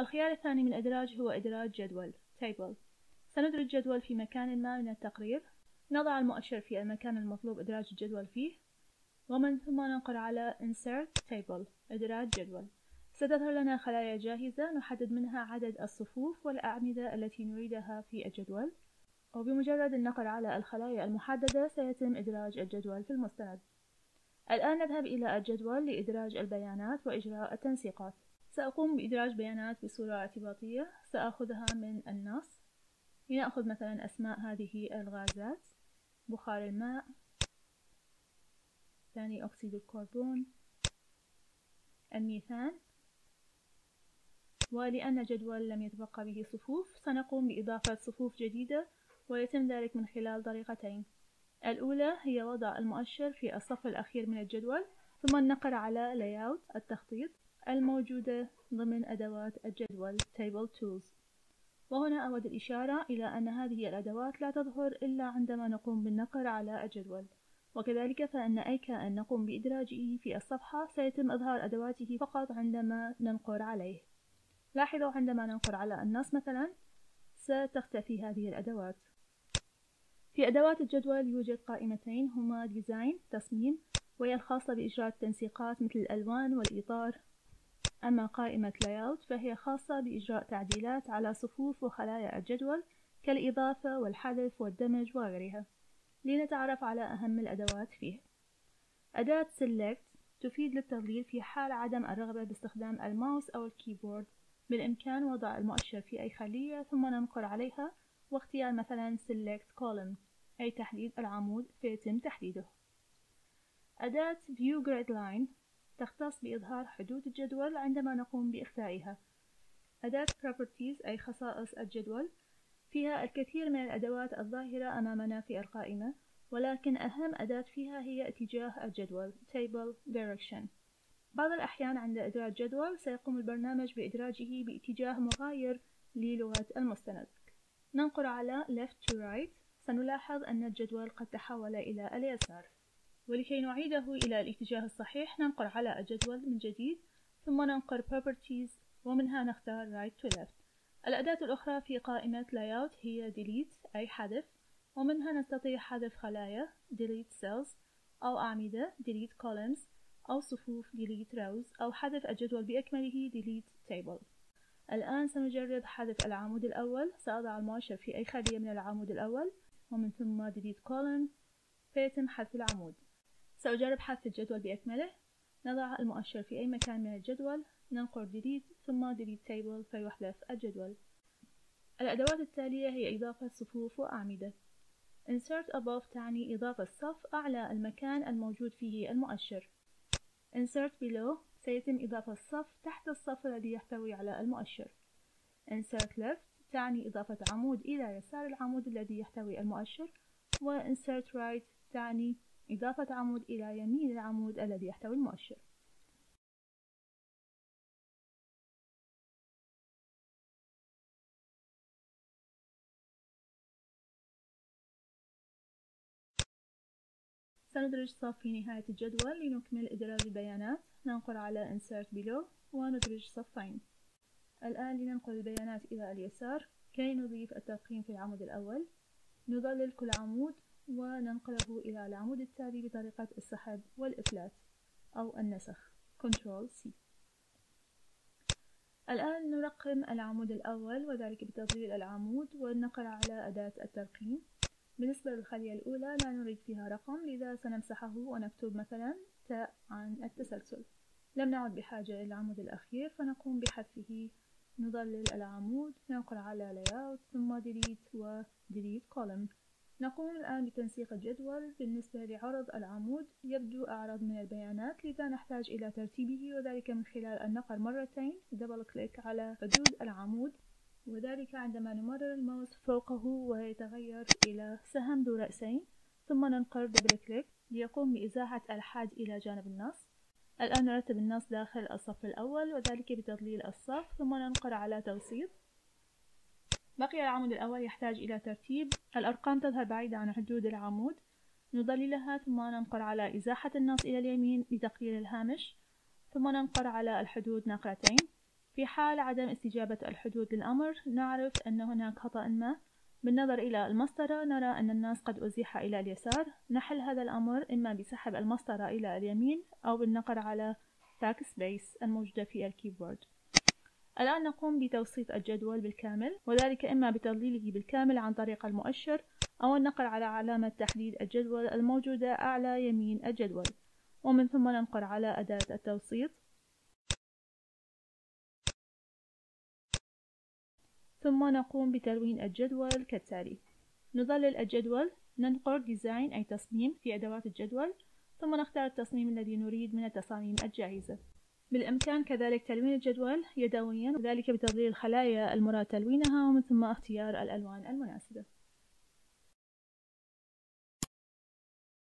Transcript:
الخيار الثاني من الإدراج هو إدراج جدول table. سندرج جدول في مكان ما من التقرير. نضع المؤشر في المكان المطلوب إدراج الجدول فيه. ومن ثم ننقر على insert table إدراج جدول. ستظهر لنا خلايا جاهزة نحدد منها عدد الصفوف والأعمدة التي نريدها في الجدول. وبمجرد النقر على الخلايا المحددة سيتم إدراج الجدول في المستند. الآن نذهب إلى الجدول لإدراج البيانات وإجراء التنسيقات. سأقوم بإدراج بيانات بصورة اعتباطية. سأخذها من النص. لنأخذ مثلا أسماء هذه الغازات. بخار الماء. ثاني أكسيد الكربون. الميثان. ولأن الجدول لم يتبقى به صفوف سنقوم بإضافة صفوف جديدة ويتم ذلك من خلال طريقتين. الأولى هي وضع المؤشر في الصف الأخير من الجدول ثم النقر على Layout التخطيط. الموجودة ضمن أدوات الجدول Table Tools. وهنا أود الإشارة إلى أن هذه الأدوات لا تظهر إلا عندما نقوم بالنقر على الجدول. وكذلك فإن أي كائن نقوم بإدراجه في الصفحة سيتم إظهار أدواته فقط عندما ننقر عليه. لاحظوا عندما ننقر على النص مثلا ستختفي هذه الأدوات. في أدوات الجدول يوجد قائمتين هما Design تصميم وهي الخاصة بإجراء التنسيقات مثل الألوان والإطار. أما قائمة Layout فهي خاصة بإجراء تعديلات على صفوف وخلايا الجدول كالإضافة والحذف والدمج وغيرها لنتعرف على أهم الأدوات فيه أداة Select تفيد للتظليل في حال عدم الرغبة باستخدام الماوس أو ال keyboard. بالإمكان وضع المؤشر في أي خلية ثم ننقر عليها واختيار مثلا Select Column أي تحديد العمود فيتم تحديده. أداة View Grid Line تختص بإظهار حدود الجدول عندما نقوم بإخفائها أداة Properties أي خصائص الجدول فيها الكثير من الأدوات الظاهرة أمامنا في القائمة ولكن أهم أداة فيها هي اتجاه الجدول Table Direction. بعض الأحيان عند إدراج جدول سيقوم البرنامج بإدراجه باتجاه مغاير للغة المستند. ننقر على Left to Right سنلاحظ أن الجدول قد تحول إلى اليسار. ولكي نعيده إلى الاتجاه الصحيح ننقر على الجدول من جديد ثم ننقر Properties ومنها نختار Right to Left. الأداة الأخرى في قائمة Layout هي Delete أي حذف ومنها نستطيع حذف خلايا Delete Cells أو أعمدة Delete Columns أو صفوف Delete Rows أو حذف الجدول بأكمله Delete Table. الآن سنجرب حذف العمود الأول. سأضع المؤشر في أي خلية من العمود الأول ومن ثم Delete Column فيتم حذف العمود. سأجرب حذف الجدول بأكمله. نضع المؤشر في أي مكان من الجدول. ننقر Delete ثم Delete Table فيحذف الجدول. الأدوات التالية هي إضافة صفوف وأعمدة. Insert above تعني إضافة صف أعلى المكان الموجود فيه المؤشر. Insert below سيتم إضافة الصف تحت الصف الذي يحتوي على المؤشر. Insert left تعني إضافة عمود إلى يسار العمود الذي يحتوي المؤشر. و Insert right تعني إضافة عمود إلى يمين العمود الذي يحتوي المؤشر. سندرج صف في نهاية الجدول لنكمل إدراج البيانات. ننقل على Insert Below وندرج صفين. الآن لننقل البيانات إلى اليسار. كي نضيف الترقيم في العمود الأول. نظلل كل عمود وننقله إلى العمود التالي بطريقة السحب والإفلات أو النسخ Ctrl C الآن نرقم العمود الأول وذلك بتظليل العمود والنقر على أداة الترقيم. بالنسبة للخلية الأولى لا نريد فيها رقم لذا سنمسحه ونكتب مثلا تاء عن التسلسل. لم نعد بحاجة إلى العمود الأخير فنقوم بحذفه. نظلل العمود ننقل على layout ثم delete و delete column. نقوم الآن بتنسيق الجدول بالنسبة لعرض العمود يبدو أعرض من البيانات لذا نحتاج إلى ترتيبه وذلك من خلال النقر مرتين دبل كليك على حدود العمود وذلك عندما نمرر الماوس فوقه ويتغير إلى سهم ذو رأسين ثم ننقر دبل كليك ليقوم بإزاحة الحاد إلى جانب النص. الآن نرتب النص داخل الصف الأول وذلك بتضليل الصف ثم ننقر على توسيط. بقي العمود الأول يحتاج إلى ترتيب. الأرقام تظهر بعيدة عن حدود العمود. نضللها ثم ننقر على إزاحة النص إلى اليمين لتقليل الهامش. ثم ننقر على الحدود نقرتين. في حال عدم استجابة الحدود للأمر نعرف أن هناك خطأ ما. بالنظر إلى المسطرة نرى أن النص قد أزيح إلى اليسار. نحل هذا الأمر إما بسحب المسطرة إلى اليمين أو بالنقر على space الموجودة في ال keyboard. الآن نقوم بتوسيط الجدول بالكامل وذلك إما بتظليله بالكامل عن طريق المؤشر أو النقر على علامة تحديد الجدول الموجودة أعلى يمين الجدول. ومن ثم ننقر على أداة التوسيط. ثم نقوم بتلوين الجدول كالتالي. نظلل الجدول ننقر ديزاين أي تصميم في أدوات الجدول ثم نختار التصميم الذي نريد من التصاميم الجاهزة. بالإمكان كذلك تلوين الجدول يدويا وذلك بتضليل الخلايا المراد تلوينها ومن ثم اختيار الألوان المناسبة.